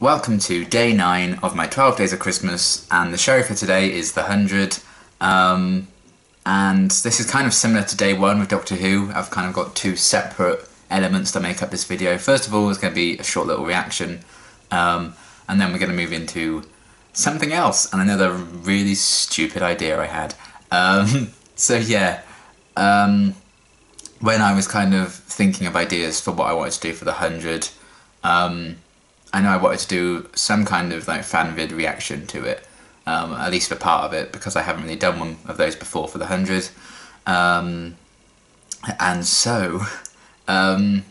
Welcome to day nine of my 12 days of Christmas, and the show for today is The Hundred. Um, and this is kind of similar to day one with Doctor Who. I've kind of got two separate elements that make up this video. First of all, it's going to be a short little reaction, um, and then we're going to move into something else and another really stupid idea I had. Um, so yeah, um, when I was kind of thinking of ideas for what I wanted to do for the hundred, um, I know I wanted to do some kind of like fan vid reaction to it, um, at least for part of it, because I haven't really done one of those before for the hundred. Um, and so, um,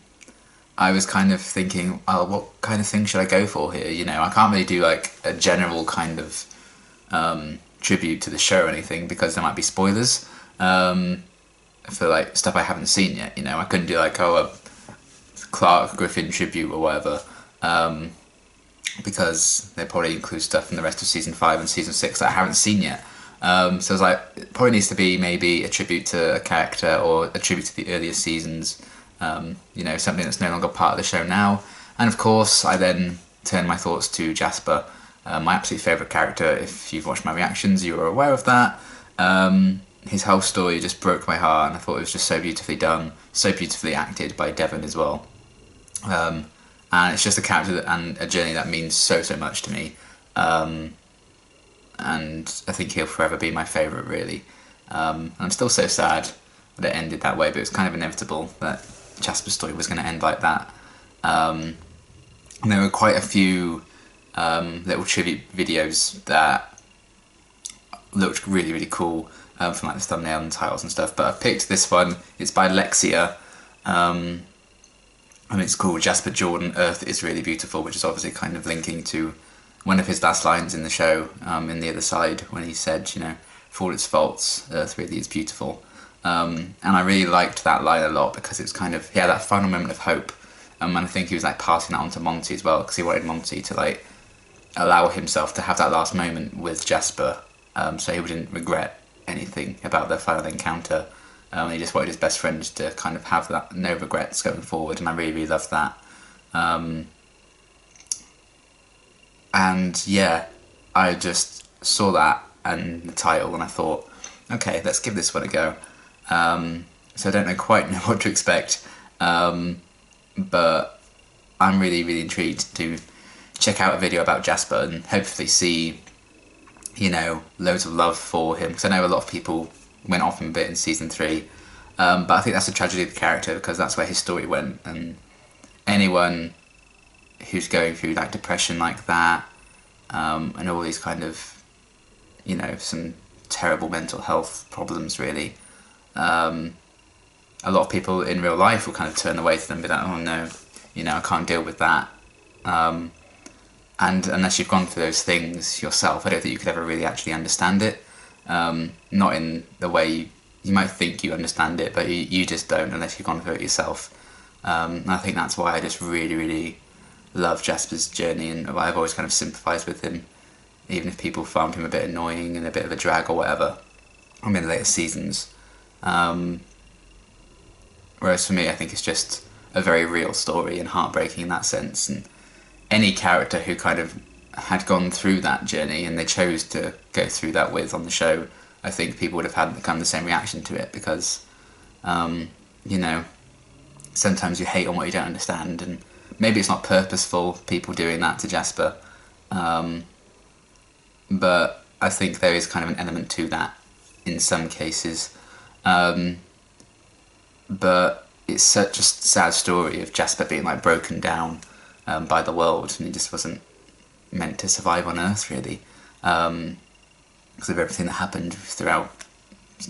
I was kind of thinking, what kind of thing should I go for here? You know, I can't really do like a general kind of um, tribute to the show or anything because there might be spoilers um, for like stuff I haven't seen yet. You know, I couldn't do like oh a Clarke Griffin tribute or whatever um, because they probably include stuff from the rest of season five and season six that I haven't seen yet. Um, so it's like it probably needs to be maybe a tribute to a character or a tribute to the earlier seasons. Um, you know, something that's no longer part of the show now. And of course, I then turn my thoughts to Jasper, uh, my absolute favourite character. If you've watched my reactions, you are aware of that. Um, his whole story just broke my heart, and I thought it was just so beautifully done, so beautifully acted by Devon as well. Um, and it's just a character that, and a journey that means so so much to me. Um, and I think he'll forever be my favourite, really. Um, I'm still so sad that it ended that way, but it was kind of inevitable that Jasper's story was going to end like that. Um, and there were quite a few um, little tribute videos that looked really really cool um, from like the thumbnail and titles and stuff. But I picked this one. It's by Lexia. Um, and it's called Jasper Jordan Earth is Really Beautiful, which is obviously kind of linking to one of his last lines in the show, um, in The Other Side, when he said, you know, for all its faults, Earth really is beautiful. Um, and I really liked that line a lot because it's kind of, yeah, that final moment of hope. Um, and I think he was like passing that on to Monty as well because he wanted Monty to like allow himself to have that last moment with Jasper um, so he wouldn't regret anything about their final encounter. Um, he just wanted his best friend to kind of have that no regrets going forward, and I really, really loved that. Um, and yeah, I just saw that and the title, and I thought, okay, let's give this one a go. Um, so I don't know quite know what to expect, um, but I'm really, really intrigued to check out a video about Jasper and hopefully see, you know, loads of love for him. Because I know a lot of people went off him a bit in season three. Um, but I think that's a tragedy of the character because that's where his story went. And anyone who's going through like depression like that um, and all these kind of, you know, some terrible mental health problems really. Um, a lot of people in real life will kind of turn away to them and be like, oh no, you know, I can't deal with that. Um, and unless you've gone through those things yourself, I don't think you could ever really actually understand it. Um, not in the way you, you, might think you understand it, but you, you, just don't unless you've gone through it yourself. Um, and I think that's why I just really, really love Jasper's journey, and I've always kind of sympathised with him, even if people found him a bit annoying and a bit of a drag or whatever. I mean, later seasons. Um, whereas for me, I think it's just a very real story and heartbreaking in that sense. And any character who kind of had gone through that journey and they chose to go through that with on the show, I think people would have had kind of the same reaction to it because, um, you know, sometimes you hate on what you don't understand, and maybe it's not purposeful people doing that to Jasper, um, but I think there is kind of an element to that in some cases. Um, but it's such a sad story of Jasper being like broken down um, by the world, and he just wasn't meant to survive on Earth, really, um, because of everything that happened throughout,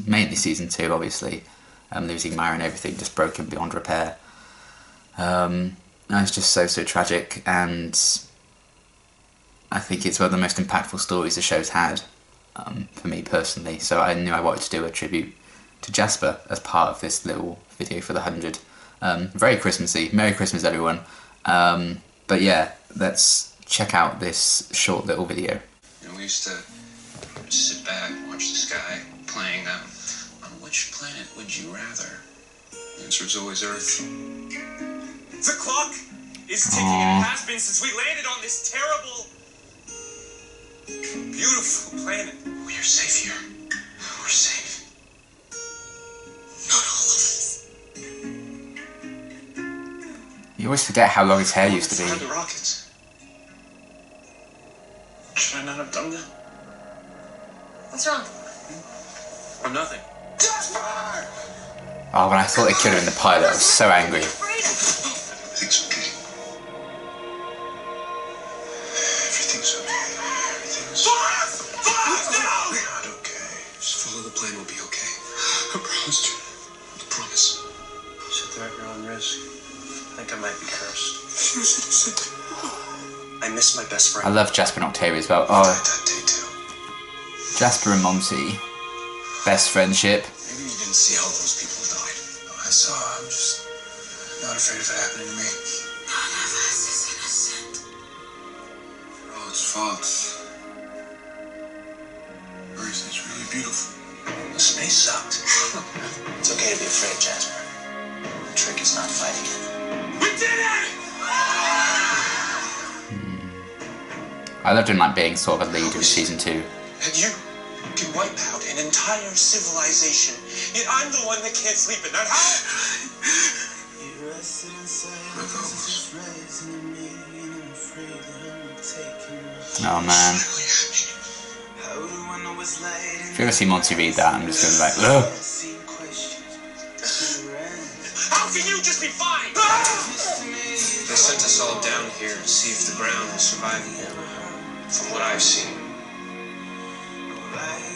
mainly season two, obviously, um, losing Maya and everything just broken beyond repair. Um, and it's just so so tragic, and I think it's one of the most impactful stories the show's had um, for me personally. So I knew I wanted to do a tribute to Jasper as part of this little video for the hundred. Um, very Christmassy. Merry Christmas, everyone. Um, but yeah, let's check out this short little video. You know, we used to sit back, watch the sky, playing um, on which planet would you rather? The answer is always Earth. The clock is ticking and it has been since we landed on this terrible, beautiful planet. We are safe here. We're safe. Not all of us. You always forget how long his hair used to Fire be. the rockets. Should I not have done that? What's wrong? Hmm? Or nothing. Jasper! Oh, when I thought they killed him in the pilot, I was so angry. Everything's okay. Everything's okay. Everything's okay. not okay. Just follow the plan. We'll be okay. I promised you. I promise. Sit there at your own risk. I think I might be cursed. You should have said that. I miss my best friend. I love Jasper and Octavia as well. died Oh, that day too. Jasper and Monty, best friendship. Maybe you didn't see how those people died. I saw. I'm just not afraid of it happening to me. None of us is innocent. Oh, it's false. Everything's really beautiful. The space sucked. it's okay to be afraid, Jasper. The trick is not fighting it. We did it! Hmm. I loved him like being sort of a lead in season two. And you can wipe out an entire civilization. Yet I'm the one that can't sleep at night. How? Oh man. If you ever see Monty read that, I'm just going to be like, ugh. How can you just be fine? They sent us all down here to see if the ground is surviving. From what I've seen,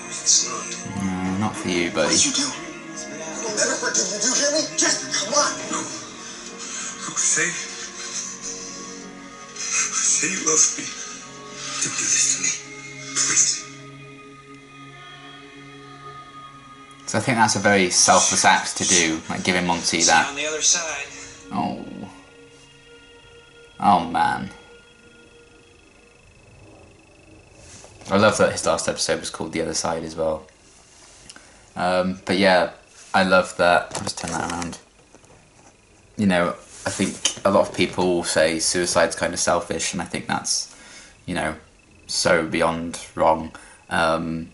it's not. No, not for you, buddy. What you do? Never forgive you, do you hear me? Just come on. Say. Say you love me. Don't do this to me. Please. So I think that's a very selfless act to do, like giving Monty See you on that. the other side. Oh. Oh man. I love that his last episode was called The Other Side as well. Um, but yeah, I love that. I'll just turn that around. You know, I think a lot of people say suicide's kind of selfish, and I think that's, you know, so beyond wrong. Um,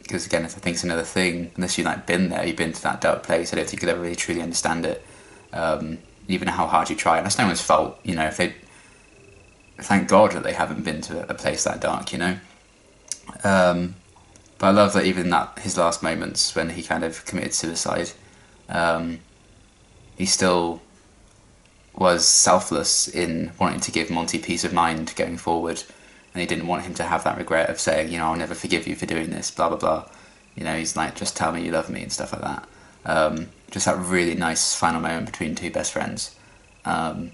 because again, I think it's another thing. Unless you've like been there, you've been to that dark place. I don't think you could ever really truly understand it. Um, even how hard you try, and that's no one's fault. You know, if they, thank God that they haven't been to a place that dark. You know. Um, but I love that even that his last moments when he kind of committed suicide, um, he still was selfless in wanting to give Monty peace of mind going forward, and he didn't want him to have that regret of saying, you know, I'll never forgive you for doing this, blah blah blah. You know, he's like, just tell me you love me and stuff like that. Um, just that really nice final moment between two best friends, um,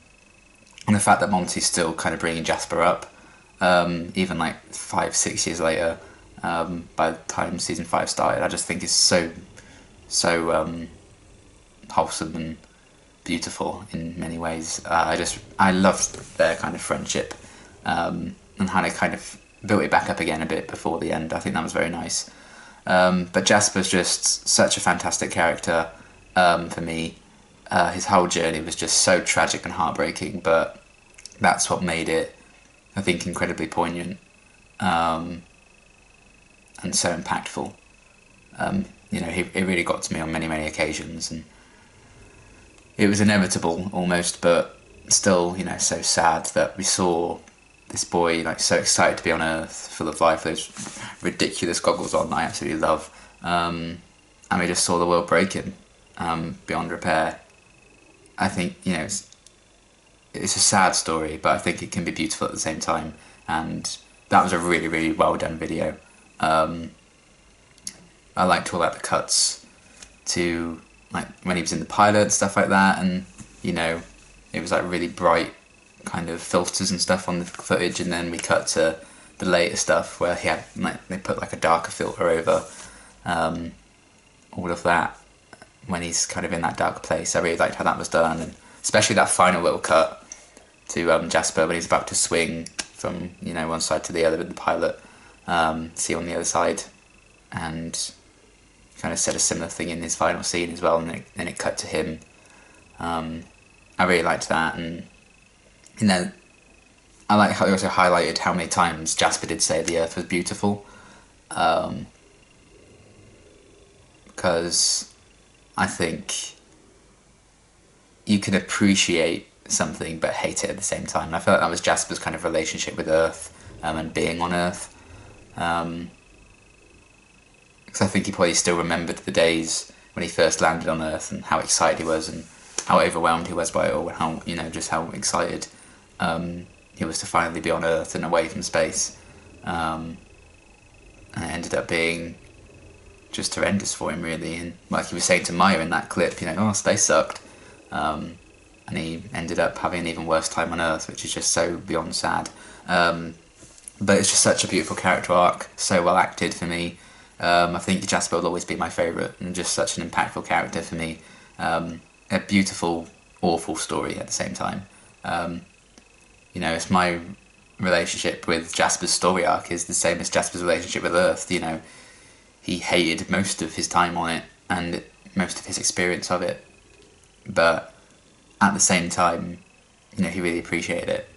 and the fact that Monty's still kind of bringing Jasper up, um, even like five six years later. Um, by the time season five started, I just think is so, so um, wholesome and beautiful in many ways. Uh, I just I loved their kind of friendship um, and how they kind of built it back up again a bit before the end. I think that was very nice. Um, but Jasper's just such a fantastic character um, for me. Uh, his whole journey was just so tragic and heartbreaking, but that's what made it, I think, incredibly poignant um, and so impactful. Um, you know, it, really got to me on many, many occasions, and it was inevitable almost, but still, you know, so sad that we saw this boy like so excited to be on Earth, full of life, those ridiculous goggles on that I absolutely love, um, and we just saw the world breaking um, beyond repair. I think you know it's, it's a sad story, but I think it can be beautiful at the same time, and that was a really, really well done video. Um, I liked all that the cuts to like when he was in the pilot stuff like that, and you know, it was like really bright kind of filters and stuff on the footage, and then we cut to the later stuff where he had like they put like a darker filter over um, all of that when he's kind of in that dark place. I really liked how that was done, and especially that final little cut to um, Jasper when he's about to swing from you know one side to the other with the pilot. Um, see on the other side, and kind of said a similar thing in his final scene as well, and then it, then it cut to him. Um, I really liked that, and you know, I like how they also highlighted how many times Jasper did say the Earth was beautiful, um, because I think you can appreciate something but hate it at the same time. And I felt like that was Jasper's kind of relationship with Earth um, and being on Earth. Um, because I think he probably still remembered the days when he first landed on Earth and how excited he was and how overwhelmed he was by it all, and how you know just how excited um, he was to finally be on Earth and away from space. Um, and it ended up being just horrendous for him, really. And like he was saying to Maya in that clip, you know, oh, they sucked. Um, and he ended up having an even worse time on Earth, which is just so beyond sad. Um, but it's just such a beautiful character arc, so well acted for me. Um, I think Jasper will always be my favourite, and just such an impactful character for me. Um, a beautiful, awful story at the same time. Um, you know, it's my relationship with Jasper's story arc is the same as Jasper's relationship with Earth. You know, he hated most of his time on it and most of his experience of it, but at the same time, you know, he really appreciated it.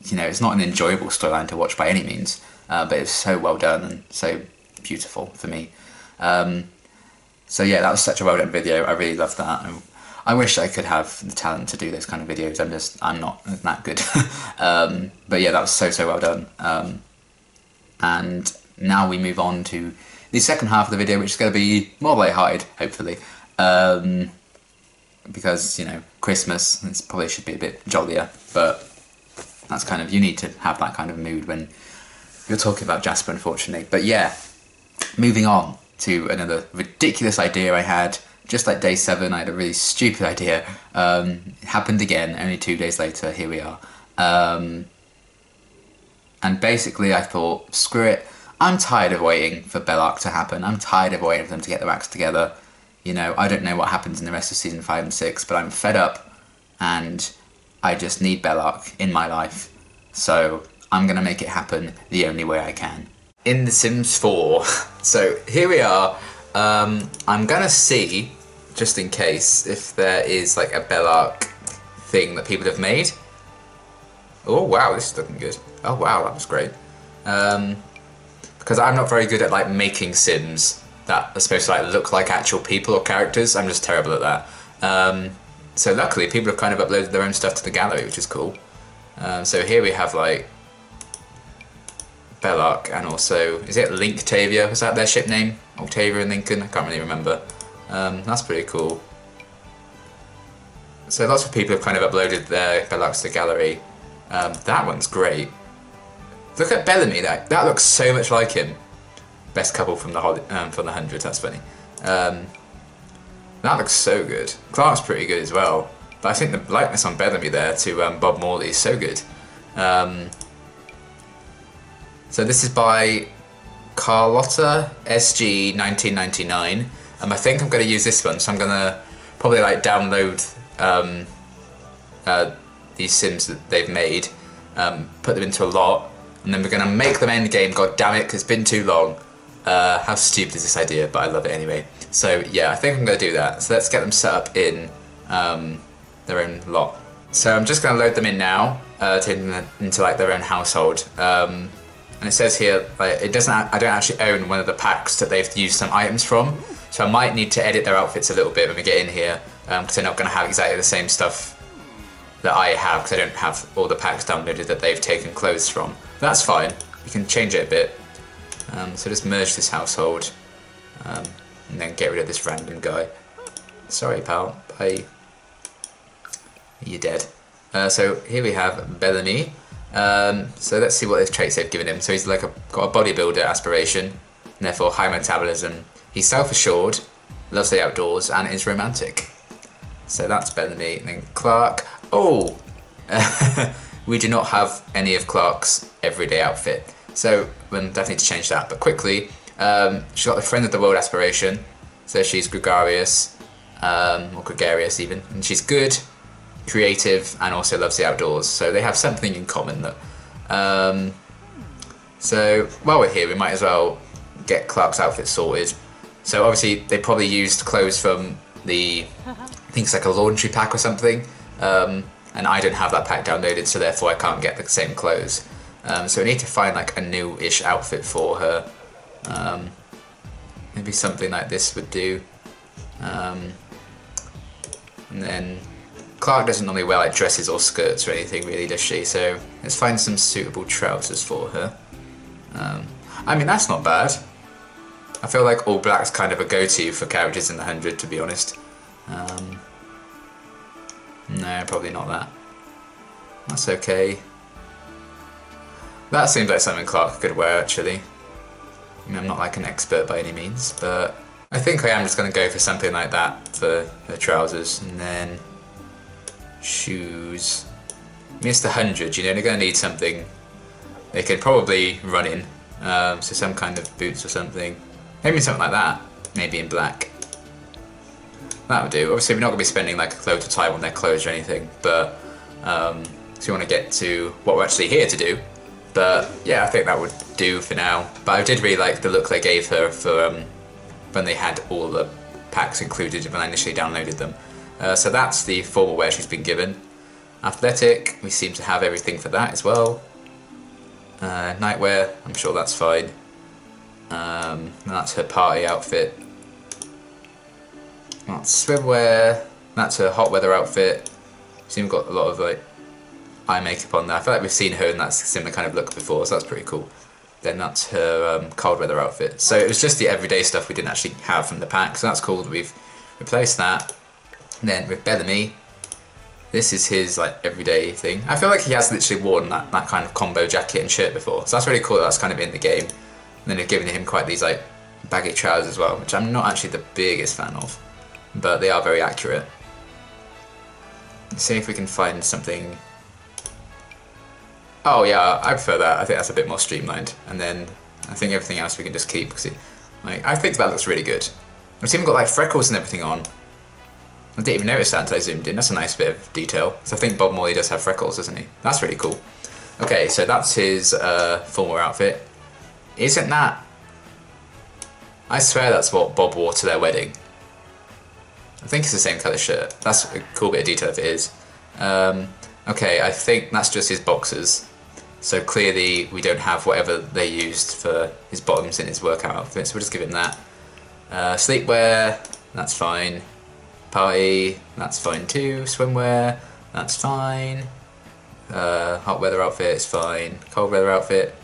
You know, it's not an enjoyable storyline to watch by any means, uh, but it's so well done and so beautiful for me. Um, so yeah, that was such a well done video. I really loved that. I wish I could have the talent to do those kind of videos. I'm just, I'm not that good. um, but yeah, that was so, so well done. Um, and now we move on to the second half of the video, which is going to be more light-hearted, hopefully. Um, because, you know, Christmas, it probably should be a bit jollier, but that's kind of, you need to have that kind of mood when you're talking about Jasper, unfortunately. But yeah, moving on to another ridiculous idea I had. Just like day seven, I had a really stupid idea. Um, happened again, only two days later, here we are. Um, and basically, I thought, screw it, I'm tired of waiting for Bellarke to happen. I'm tired of waiting for them to get their acts together. You know, I don't know what happens in the rest of season five and six, but I'm fed up and I just need Bellarke in my life. So I'm going to make it happen the only way I can in The Sims 4. So here we are. Um, I'm gonna see, just in case, if there is like a Bellarke thing that people have made. Oh wow, this is looking good. Oh wow, that was great. Um, because I'm not very good at like making Sims that are supposed to like look like actual people or characters. I'm just terrible at that. Um, so luckily, people have kind of uploaded their own stuff to the gallery, which is cool. Um, so here we have like Bellarke and also, is it Linctavia? Was that their ship name? Octavia and Lincoln? I can't really remember. Um, that's pretty cool. So lots of people have kind of uploaded their Bellarkes to the gallery. Um, that one's great. Look at Bellamy, that that looks so much like him. Best couple from the um, from the hundred. That's funny. Um, that looks so good. Clarke's pretty good as well. But I think the likeness on Bellamy there to um, Bob Morley is so good. Um, so this is by Carlotta SG 1999. Um, I think I'm going to use this one, so I'm going to probably like download um, uh, these sims that they've made, um, put them into a lot, and then we're to make them end game. God damn it, because it's been too long. Uh, how stupid is this idea, but I love it anyway. So yeah, I think I'm to do that. So let's get them set up in um, their own lot. So I'm just to load them in now uh, to, into like their own household. Um, and it says here like it doesn't I don't actually own one of the packs that they've used some items from so I might need to edit their outfits a little bit when we get in here because um, they're not going to have exactly the same stuff that I have because I don't have all the packs downloaded that they've taken clothes from that's fine we can change it a bit um, so just merge this household um, and then get rid of this random guy sorry pal bye you're dead uh, so here we have Bellamy um, so let's see what those traits they've given him. So he's like a, got a bodybuilder aspiration, therefore high metabolism. He's self-assured, loves the outdoors, and is romantic. So that's Bellamy. And then Clarke. Oh, we do not have any of Clarke's everyday outfit. So we'll definitely need to change that. But quickly, um, she's got the friend of the world aspiration. So she's gregarious, um, or gregarious even, and she's good, creative and also loves the outdoors. So they have something in common that. Um, so while we're here, we might as well get Clarke's outfit sorted. So obviously they probably used clothes from the, I think it's like a laundry pack or something. Um, and I don't have that pack downloaded, so therefore I can't get the same clothes. Um, so I need to find like a new-ish outfit for her. Um, maybe something like this would do. Um, and then Clarke doesn't normally wear like dresses or skirts or anything really, does she? So let's find some suitable trousers for her. Um, I mean, that's not bad. I feel like all black's kind of a go-to for characters in the 100, to be honest. Um, no, probably not that. That's okay. That seems like something Clarke could wear, actually. I mean, I'm not like an expert by any means, but I think I am just going to go for something like that for the trousers, and then shoes. It's the 100, you know, they're going to need something they could probably run in. Um, so some kind of boots or something. Maybe something like that. Maybe in black. That would do. Obviously, we're not going to be spending like loads of time on their clothes or anything, but um, so we want to get to what we're actually here to do. But yeah, I think that would do for now. But I did really like the look they gave her for um, when they had all the packs included when I initially downloaded them. Uh, so that's the formal wear she's been given. Athletic, we seem to have everything for that as well. Uh, nightwear, I'm sure that's fine. Um, that's her party outfit. That's swimwear. That's her hot weather outfit. She's got a lot of like eye makeup on there. I feel like we've seen her in that similar kind of look before, so that's pretty cool. Then that's her um, cold weather outfit. So it was just the everyday stuff we didn't actually have from the pack, so that's cool that we've replaced that. And then with Bellamy, this is his like everyday thing. I feel like he has literally worn that, that kind of combo jacket and shirt before, so that's really cool that that's kind of in the game. And then they've given him quite these like baggy trousers as well, which I'm not actually the biggest fan of, but they are very accurate. Let's see if we can find something. Oh yeah, I prefer that. I think that's a bit more streamlined. And then I think everything else we can just keep because it, like I think that looks really good. It's even got like freckles and everything on. I didn't even notice that until I zoomed in. That's a nice bit of detail. So I think Bob Morley does have freckles, doesn't he? That's really cool. Okay, so that's his uh, formal outfit. Isn't that... I swear that's what Bob wore to their wedding. I think it's the same colour shirt. That's a cool bit of detail if it is. Um, okay, I think that's just his boxers. So clearly we don't have whatever they used for his bottoms in his workout outfit, so we'll just give him that. Uh, sleepwear, that's fine. Party, that's fine too. Swimwear, that's fine. Uh, hot weather outfit is fine. Cold weather outfit,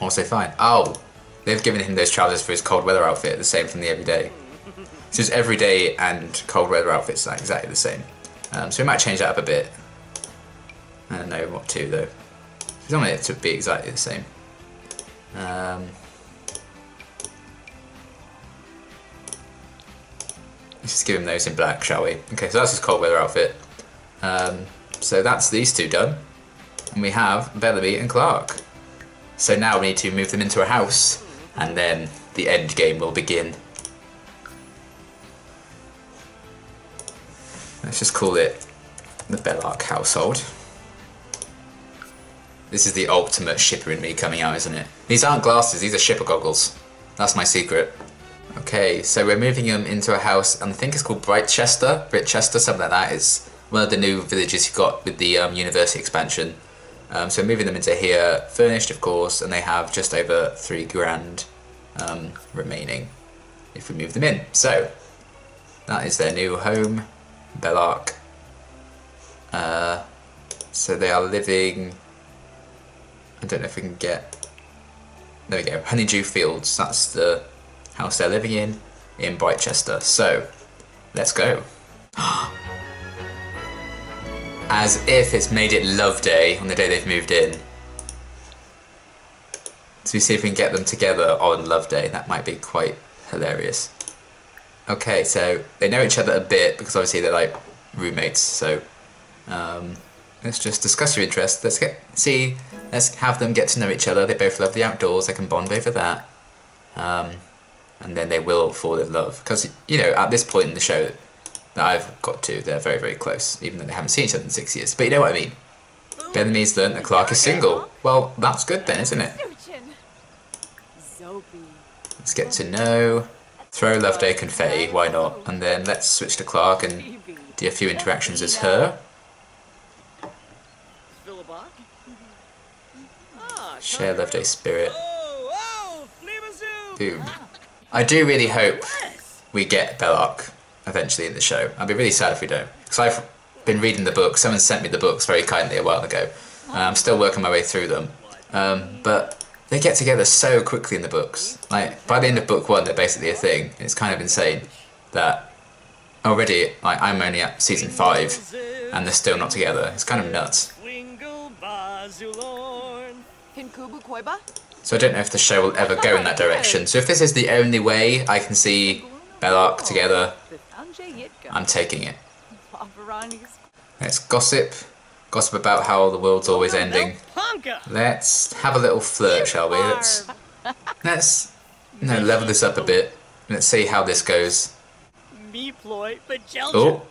also fine. Oh, they've given him those trousers for his cold weather outfit, the same from the everyday. So his everyday and cold weather outfits are exactly the same. Um, so we might change that up a bit. I don't know what to though. We don't want it to be exactly the same. Um, let's just give him those in black, shall we? Okay, so that's his cold weather outfit. Um, so that's these two done. And we have Bellamy and Clarke. So now we need to move them into a house, and then the end game will begin. Let's just call it the Bellarke household. This is the ultimate shipper in me coming out, isn't it? These aren't glasses, these are shipper goggles. That's my secret. Okay, so we're moving them into a house, and I think it's called Britechester, Britechester, something like that. It's one of the new villages you got with the um, university expansion. Um, so moving them into here, furnished of course, and they have just over three grand um, remaining if we move them in. So that is their new home, Bellarke. Uh, so they are living. I don't know if we can get. There we go, Honeydew Fields. That's the house they're living in in Britechester. So let's go. As if it's made it love day on the day they've moved in. So we see if we can get them together on love day. That might be quite hilarious. Okay, so they know each other a bit because obviously they're like roommates. So um, let's just discuss your interests. Let's get see. Let's have them get to know each other. They both love the outdoors. They can bond over that, um, and then they will fall in love. Because you know, at this point in the show that I've got to, they're very very close, even though they haven't seen each other in six years. But you know what I mean. Bellamy's learned that Clarke is single. Well, that's good then, isn't it? Let's get to know. Throw Loveday confetti, why not? And then let's switch to Clarke and do a few interactions as her. Share Loveday spirit. Boom. I do really hope we get Bellarke eventually in the show. I'd be really sad if we don't. Because I've been reading the book. Someone sent me the books very kindly a while ago. I'm still working my way through them. Um, but they get together so quickly in the books. Like, by the end of book one, they're basically a thing. It's kind of insane that already, like, I'm only at season five and they're still not together. It's kind of nuts. So I don't know if the show will ever go in that direction. So if this is the only way I can see Bellarke together, I'm taking it. Let's gossip. Gossip about how the world's always ending. Let's have a little flirt, shall we? Let's let's no level this up a bit. Let's see how this goes. Oh.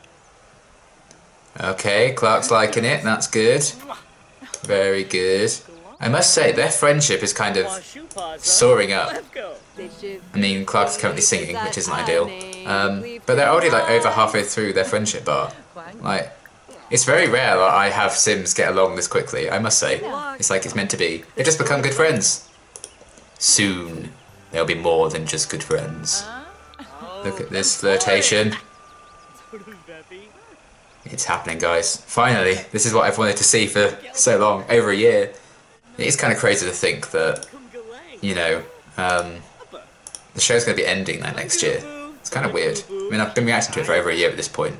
Okay, Clarke's liking it. That's good. Very good. I must say, their friendship is kind of soaring up. I mean, Clarke's currently singing, which isn't ideal. Um, but they're already like over halfway through their friendship bar. Like, it's very rare that I have Sims get along this quickly, I must say. It's like it's meant to be. They've just become good friends. Soon, they'll be more than just good friends. Look at this flirtation. It's happening, guys. Finally, this is what I've wanted to see for so long, over a year. It is kind of crazy to think that, you know, um, the show's going to be ending like next year. It's kind of weird. I mean, I've been reacting to it for over a year at this point.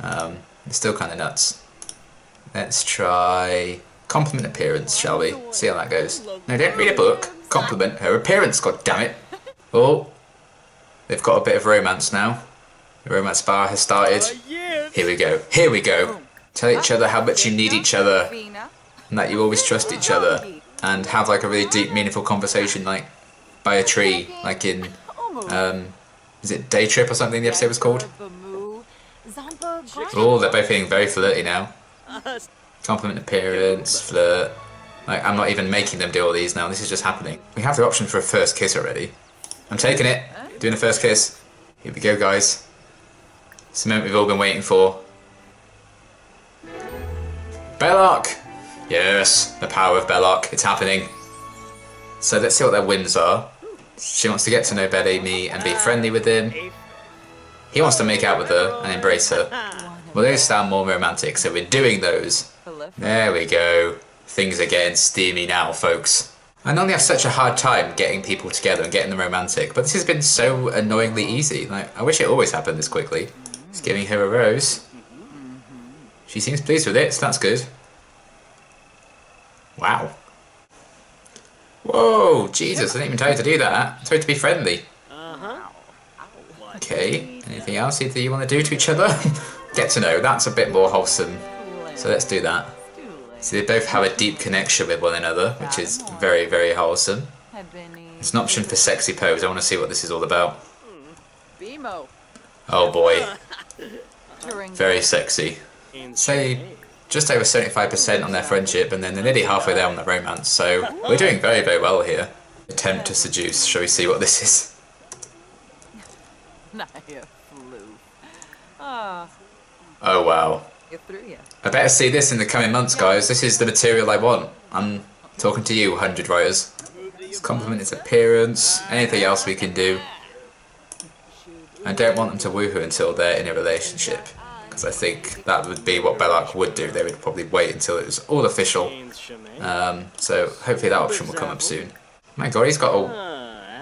Um, it's still kind of nuts. Let's try compliment appearance, shall we? See how that goes. No, don't read a book. Compliment her appearance, god damn it. Oh, they've got a bit of romance now. The romance bar has started. Here we go. Here we go. Tell each other how much you need each other and that you always trust each other and have like a really deep, meaningful conversation, like by a tree, like in um, is it Day Trip or something? The episode was called. Oh, they're both being very flirty now. Compliment appearance, flirt. Like I'm not even making them do all these now. This is just happening. We have the option for a first kiss already. I'm taking it. Doing a first kiss. Here we go, guys. It's the moment we've all been waiting for. Bellarke! Yes, the power of Bellarke. It's happening. So let's see what their wins are. She wants to get to know Bellamy, and be friendly with him. He wants to make out with her and embrace her. Well, those sound more romantic, so we're doing those. There we go. Things are getting steamy now, folks. I normally have such a hard time getting people together and getting them romantic, but this has been so annoyingly easy. Like, I wish it always happened this quickly. He's giving her a rose. She seems pleased with it, so that's good. Wow. Whoa, Jesus, I didn't even tell you to do that. I told you to be friendly. Okay, anything else either you want to do to each other? Get to know, that's a bit more wholesome. So let's do that. So they both have a deep connection with one another, which is very, very wholesome. It's an option for sexy pose. I want to see what this is all about. Oh boy. Very sexy. Say just over 75% on their friendship, and then they're nearly halfway there on their romance, so we're doing very, very well here. Attempt to seduce. Shall we see what this is? Oh wow. I better see this in the coming months, guys. This is the material I want. I'm talking to you, 100 writers. Let's compliment its appearance. Anything else we can do. I don't want them to woohoo until they're in a relationship. Because I think that would be what Bellarke would do. They would probably wait until it was all official. Um, so hopefully that option will come up soon. My god, he's got a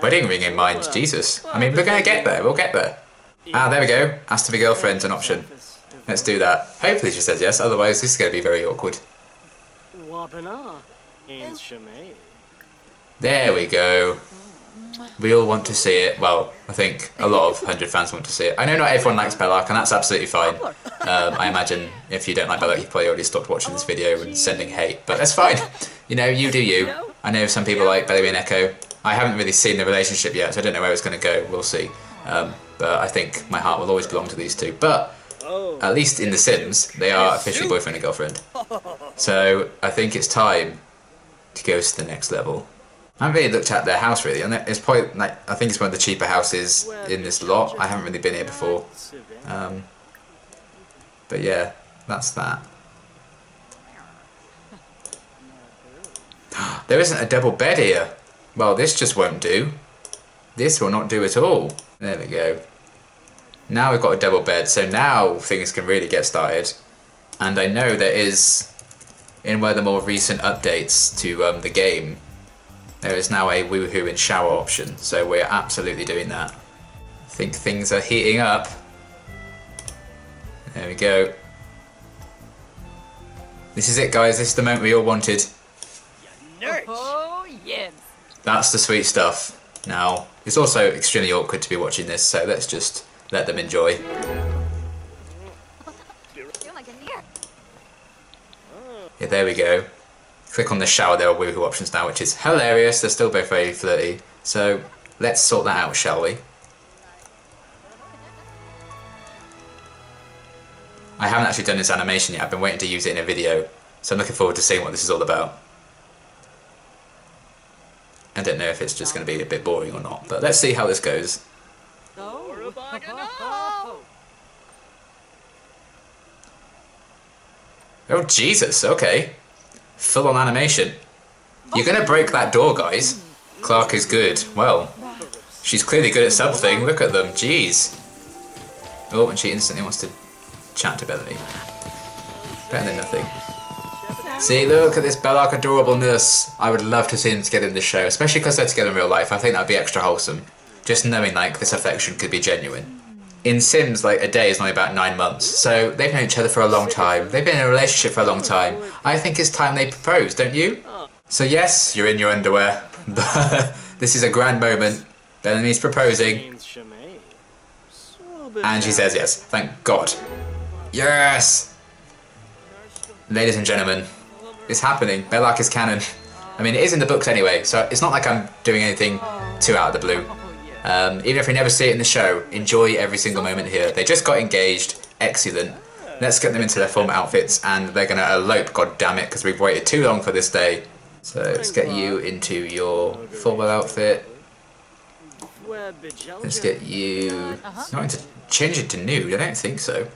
wedding ring in mind. Jesus. I mean, we're going to get there. We'll get there. Ah, there we go. Ask to be girlfriend's an option. Let's do that. Hopefully she says yes, otherwise this is going to be very awkward. There we go. We all want to see it. Well, I think a lot of 100 fans want to see it. I know not everyone likes Bellarke, and that's absolutely fine. Um, I imagine if you don't like Bellarke, you've probably already stopped watching this video and sending hate, but that's fine. You know, you do you. I know some people like Belly and Echo. I haven't really seen the relationship yet, so I don't know where it's going to go. We'll see. Um, but I think my heart will always belong to these two. But at least in The Sims, they are officially boyfriend and girlfriend. So I think it's time to go to the next level. I haven't really looked at their house really, and it's probably like I think it's one of the cheaper houses in this lot. I haven't really been here before, um, but yeah, that's that. There isn't a double bed here. Well, this just won't do. This will not do at all. There we go. Now we've got a double bed, so now things can really get started. And I know there is, in one of the more recent updates to um, the game, there is now a woohoo and shower option, so we're absolutely doing that. I think things are heating up. There we go. This is it guys, this is the moment we all wanted. Oh, yes. That's the sweet stuff. Now, it's also extremely awkward to be watching this, so let's just let them enjoy. Yeah, there we go. Click on the shower, there are woohoo options now, which is hilarious. They're still both very flirty. So, let's sort that out, shall we? I haven't actually done this animation yet, I've been waiting to use it in a video, so I'm looking forward to seeing what this is all about. I don't know if it's just going to be a bit boring or not, but let's see how this goes. Oh Jesus, okay. Full on animation. You're gonna break that door, guys. Clarke is good. Well, she's clearly good at something. Look at them, jeez. Oh, and she instantly wants to chat to Bellamy. Better than nothing. See, look at this Bellarke adorableness. I would love to see them together in this show, especially because they're together in real life. I think that'd be extra wholesome. Just knowing, like, this affection could be genuine. In Sims, like, a day is only about nine months, so they've known each other for a long time. They've been in a relationship for a long time. I think it's time they propose, don't you? So yes, you're in your underwear. this is a grand moment. Bellamy's proposing, and she says yes. Thank God. Yes! Ladies and gentlemen, it's happening. Bellarke is canon. I mean, it is in the books anyway, so it's not like I'm doing anything too out of the blue. Um, even if we never see it in the show, enjoy every single moment here. They just got engaged. Excellent. Let's get them into their formal outfits, and they're going to elope, god damn it, because we've waited too long for this day. So let's get you into your formal outfit. Let's get you... Not going to change it to nude, I don't think so.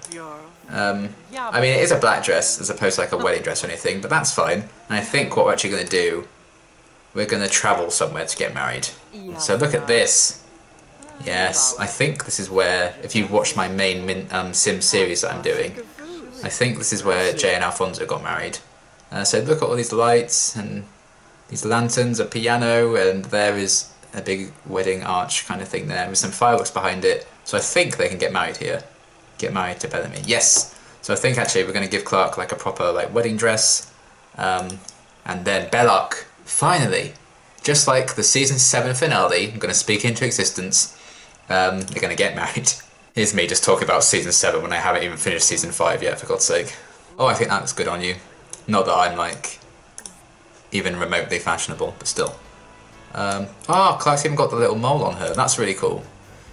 Um, I mean, it is a black dress as opposed to like a wedding dress or anything, but that's fine. And I think what we're actually going to do, we're going to travel somewhere to get married. So look at this. Yes, I think this is where, if you've watched my main Min, um, Sim series that I'm doing, I think this is where Jay and Alfonso got married. Uh, so look at all these lights and these lanterns, a piano, and there is a big wedding arch kind of thing there with some fireworks behind it. So I think they can get married here. Get married to Bellamy. Yes! So I think actually we're going to give Clarke like a proper like wedding dress. Um, and then Bellarke, finally, just like the season 7 finale, I'm going to speak into existence, um, they're going to get married. Here's me just talking about season 7 when I haven't even finished season 5 yet, for God's sake. Oh, I think that looks good on you. Not that I'm like even remotely fashionable, but still. Um, oh, Clarke's even got the little mole on her. That's really cool.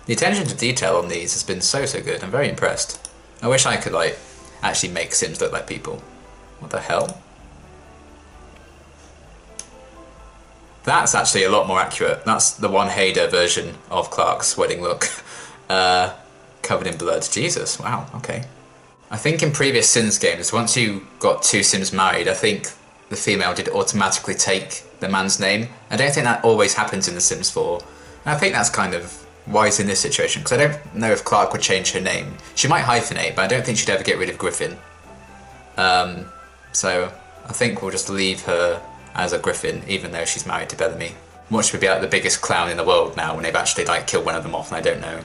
The attention to detail on these has been so, so good. I'm very impressed. I wish I could, like, actually make Sims look like people. What the hell? That's actually a lot more accurate. That's the one Hader version of Clarke's wedding look. Uh, covered in blood. Jesus, wow, okay. I think in previous Sims games, once you got two Sims married, I think the female did automatically take the man's name. I don't think that always happens in The Sims 4. And I think that's kind of wise in this situation, because I don't know if Clarke would change her name. She might hyphenate, but I don't think she'd ever get rid of Griffin. Um, so I think we'll just leave her as a Griffin, even though she's married to Bellamy. Watch would be like the biggest clown in the world now when they've actually like killed one of them off, and I don't know.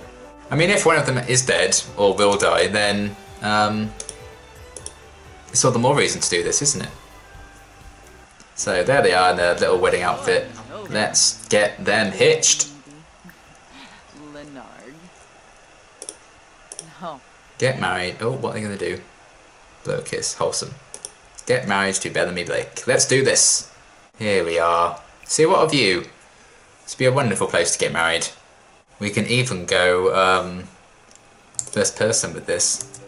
I mean, if one of them is dead or will die, then um, it's all the more reason to do this, isn't it? So there they are in their little wedding outfit. Let's get them hitched. No. Get married. Oh, what are they going to do? Blow kiss. Wholesome. Get married to Bellamy Blake. Let's do this. Here we are. See what a view. This would be a wonderful place to get married. We can even go um, first person with this.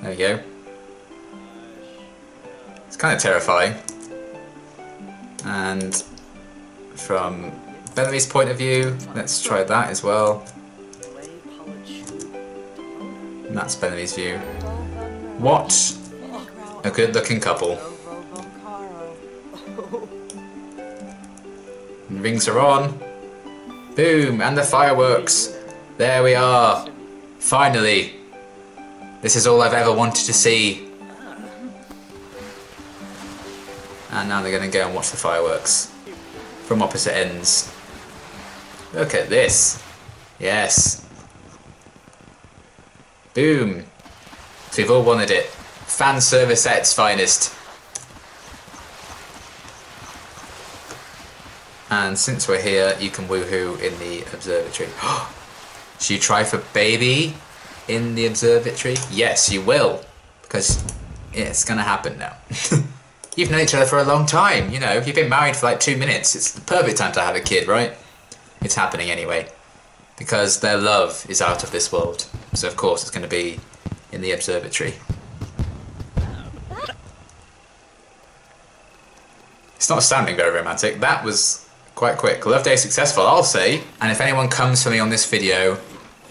There we go. It's kind of terrifying. And from Bellamy's point of view, let's try that as well. That's Bellamy's view. What a good looking couple. Rings are on. Boom, and the fireworks. There we are. Finally. This is all I've ever wanted to see. And now they're going to go and watch the fireworks from opposite ends. Look at this. Yes. Boom. So we've all wanted it. Fan service at its finest. And since we're here, you can woohoo in the observatory. Should you try for baby in the observatory? Yes, you will. Because it's going to happen now. You've known each other for a long time, you know. You've been married for like two minutes. It's the perfect time to have a kid, right? It's happening anyway. Because their love is out of this world. So of course it's going to be in the observatory. It's not sounding very romantic. That was quite quick. Love day successful, I'll say. And if anyone comes for me on this video,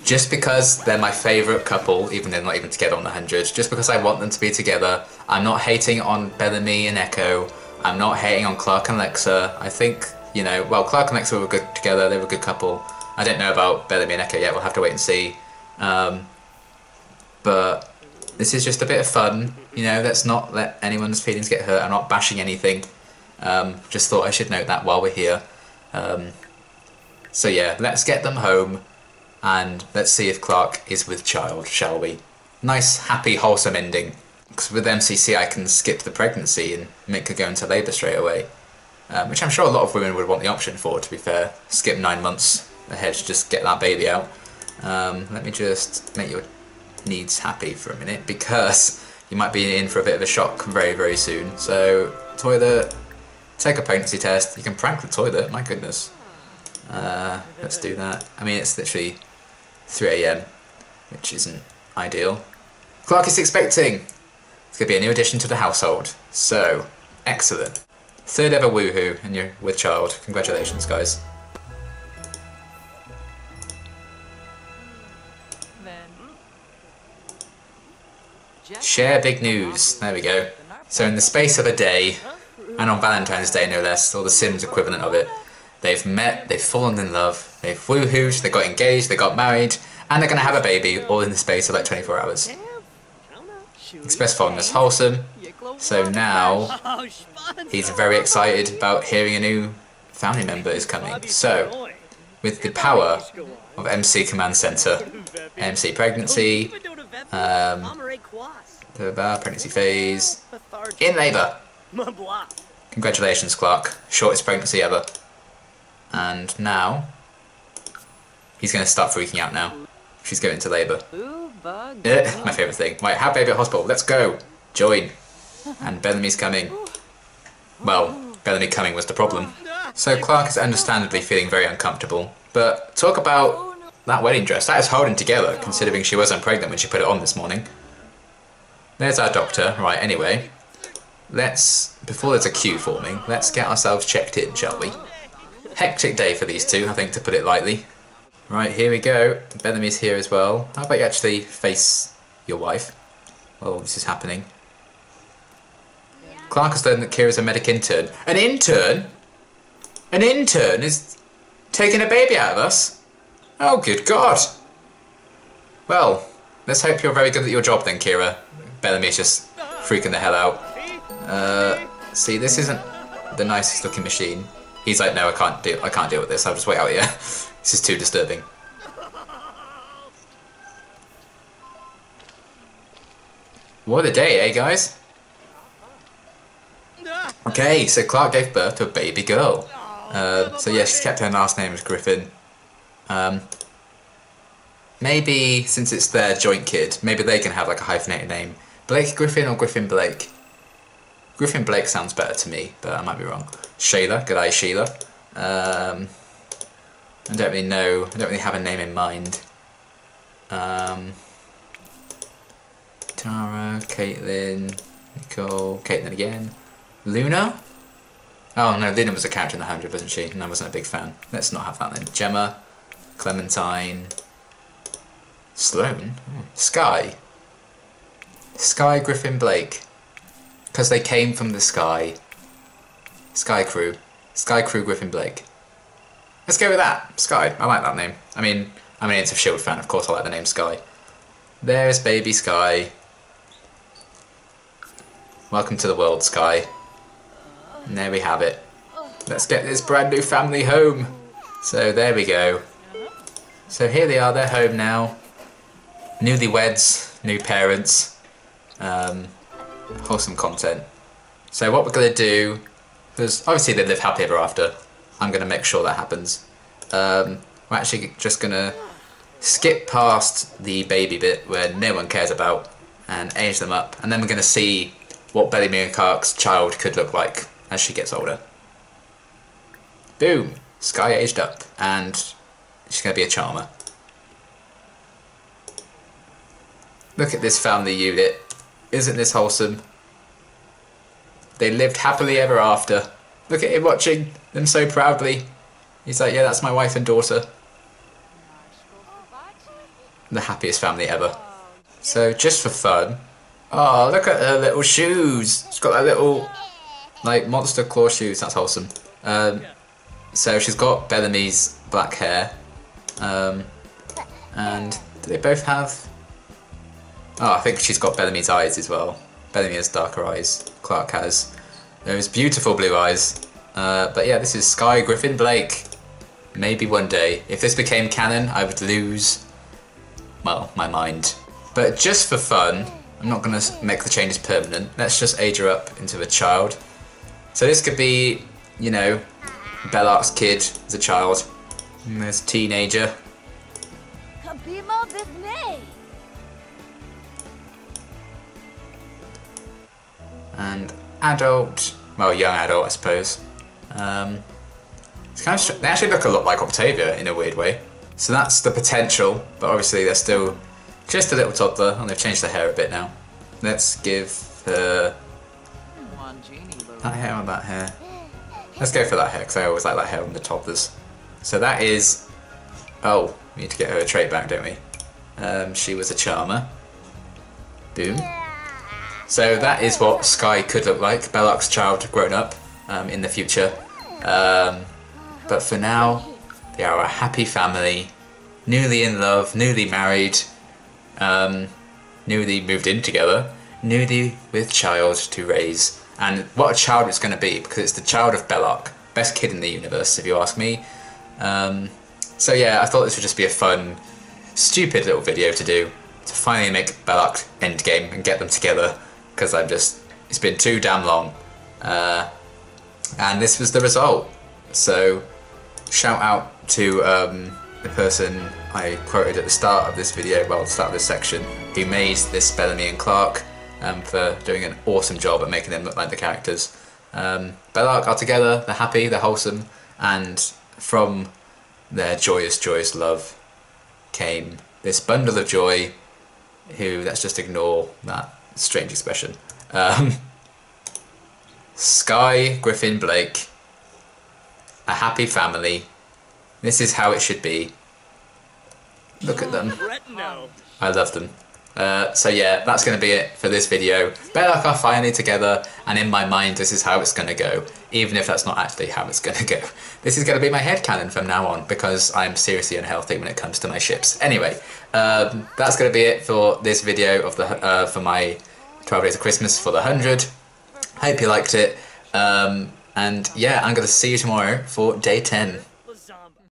just because they're my favourite couple, even though they're not even together on the 100, just because I want them to be together, I'm not hating on Bellamy and Echo, I'm not hating on Clarke and Lexa. I think, you know, well, Clarke and Lexa were good together, they were a good couple. I don't know about Bellamy and Echo yet, we'll have to wait and see. Um, but this is just a bit of fun, you know, let's not let anyone's feelings get hurt. I'm not bashing anything. Um, just thought I should note that while we're here. Um, so yeah, let's get them home and let's see if Clarke is with child, shall we? Nice, happy, wholesome ending. Because with MCC I can skip the pregnancy and make her go into labour straight away. Um, which I'm sure a lot of women would want the option for, to be fair. Skip nine months ahead to just get that baby out. Um, let me just make your needs happy for a minute, because you might be in for a bit of a shock very, very soon. So, toilet, take a pregnancy test. You can prank the toilet, my goodness. Uh, let's do that. I mean, it's literally 3am, which isn't ideal. Clarke is expecting! It's going to be a new addition to the household. So, excellent. Third ever woohoo, and you're with child. Congratulations, guys. Share big news. There we go. So in the space of a day, and on Valentine's Day no less, or the Sims equivalent of it, they've met, they've fallen in love, they've woohooed, they got engaged, they got married, and they're going to have a baby all in the space of like 24 hours. Express fondness, wholesome. So now he's very excited about hearing a new family member is coming. So, with the power of MC Command Center, MC pregnancy, um, the pregnancy phase, in labour. Congratulations, Clarke. Shortest pregnancy ever. And now, he's going to start freaking out now. She's going into labour. Eh, my favourite thing. Right, have baby at hospital. Let's go. Join. And Bellamy's coming. Well, Bellamy coming was the problem. So Clarke is understandably feeling very uncomfortable. But talk about that wedding dress. That is holding together, considering she wasn't pregnant when she put it on this morning. There's our doctor. Right, anyway. Let's, before there's a queue forming, let's get ourselves checked in, shall we? Hectic day for these two, I think, to put it lightly. Right, here we go. Bellamy's here as well. How about you actually face your wife? Well, this is happening. Clarke has learned that Kira's a medic intern. An intern? An intern is taking a baby out of us? Oh, good God. Well, let's hope you're very good at your job then, Kira. Bellamy's just freaking the hell out. Uh, see, this isn't the nicest looking machine. He's like, no, I can't deal. I can't deal with this. I'll just wait out here. this is too disturbing. What a day, eh, guys? Okay, so Clarke gave birth to a baby girl. Uh, so yeah, she's kept her last name as Griffin. Um, maybe since it's their joint kid, maybe they can have like a hyphenated name. Blake Griffin or Griffin Blake? Griffin Blake sounds better to me, but I might be wrong. Shayla, good eye Sheila. Um, I don't really know, I don't really have a name in mind. Um, Tara, Caitlin, Nicole, Caitlin again. Luna? Oh no, Luna was a character in the 100, wasn't she? And I wasn't a big fan. Let's not have that then. Gemma, Clementine, Sloane, oh. Sky. Sky Griffin Blake. Because they came from the sky. Skaikru. Sky Crew Griffin Blake. let's go with that. Sky. I like that name. I mean, I'm an Agents of Shield fan. Of course, I like the name Sky. There's baby Sky. Welcome to the world, Sky. And there we have it. Let's get this brand new family home. So there we go. So here they are, they're home now. Newlyweds, new parents. Um, wholesome content. So what we're going to do, because obviously they live happy ever after, I'm going to make sure that happens. Um, we're actually just going to skip past the baby bit where no one cares about and age them up, and then we're going to see what Bellamy Clarke's child could look like as she gets older. Boom! Sky aged up, and she's going to be a charmer. Look at this family unit. Isn't this wholesome? They lived happily ever after. Look at him watching them so proudly. He's like, yeah, that's my wife and daughter. The happiest family ever. So, just for fun. Oh, look at her little shoes. She's got that little, like, monster claw shoes. That's wholesome. Um, so, she's got Bellamy's black hair. Um, and do they both have... Oh, I think she's got Bellamy's eyes as well. Bellamy has darker eyes. Clarke has those beautiful blue eyes. Uh, but yeah, this is Sky Griffin Blake. Maybe one day. If this became canon, I would lose, well, my mind. But just for fun, I'm not going to make the changes permanent. Let's just age her up into a child. So this could be, you know, Bellarke's kid as a child. And there's teenager. And adult, well, young adult, I suppose. Um, it's kind of str- they actually look a lot like Octavia in a weird way. So that's the potential, but obviously they're still just a little toddler, and they've changed their hair a bit now. Let's give her that hair on that hair. Let's go for that hair because I always like that hair on the toddlers. So that is. Oh, we need to get her a trait back, don't we? Um, she was a charmer. Boom. So that is what Sky could look like, Bellarke's child grown up um, in the future. Um, but for now, they are a happy family, newly in love, newly married, um, newly moved in together, newly with child to raise. And what a child it's going to be, because it's the child of Belloc, best kid in the universe, if you ask me. Um, so yeah, I thought this would just be a fun, stupid little video to do, to finally make Bellarke endgame and get them together because I've just it's been too damn long. Uh, and this was the result. So shout out to um, the person I quoted at the start of this video well the start of this section who made this Bellamy and Clarke um, for doing an awesome job at making them look like the characters. Um, are together they're happy they're wholesome and from their joyous joyous love came this bundle of joy who let's just ignore that strange expression. Um, Sky Griffin Blake, a happy family. This is how it should be. Look at them. I love them. Uh, so yeah, that's going to be it for this video. Bellarke are finally together, and in my mind this is how it's going to go, even if that's not actually how it's going to go. This is going to be my head headcanon from now on, because I'm seriously unhealthy when it comes to my ships. Anyway, um, that's going to be it for this video of the uh, for my 12 Days of Christmas for the 100. Hope you liked it, um, and yeah, I'm going to see you tomorrow for day 10.